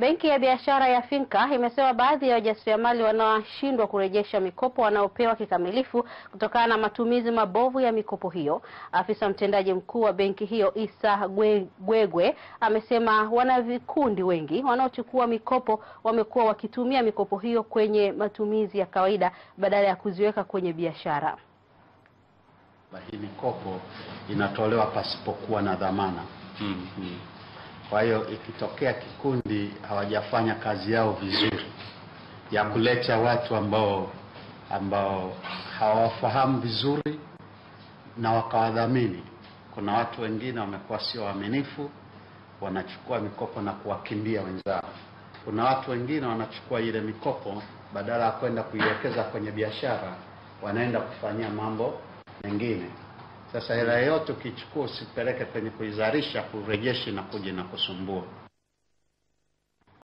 Benki ya Biashara ya Finca imesema baadhi ya wajasiriamali wanaoshindwa kurejesha mikopo wanaopewa kikamilifu kutokana na matumizi mabovu ya mikopo hiyo. Afisa mtendaji mkuu wa benki hiyo Isa Gwegwe amesema wana vikundi wengi wanaochukua mikopo wamekuwa wakitumia mikopo hiyo kwenye matumizi ya kawaida badala ya kuziweka kwenye biashara. Hii mikopo inatolewa pasipokuwa na dhamana. hmm. mm. Kwa hiyo ikitokea kikundi hawajafanya kazi yao vizuri ya kuleta watu ambao ambao hawafahamu vizuri na wakawadhamini. Kuna watu wengine wamekuwa sio waaminifu, wanachukua mikopo na kuwakimbia wenzao. Kuna watu wengine wanachukua ile mikopo badala ya kwenda kuiwekeza kwenye biashara, wanaenda kufanyia mambo mengine. Sasa hela yote ukichukua usipeleke kwenye kuizalisha, kurejeshi na kuja na kusumbua.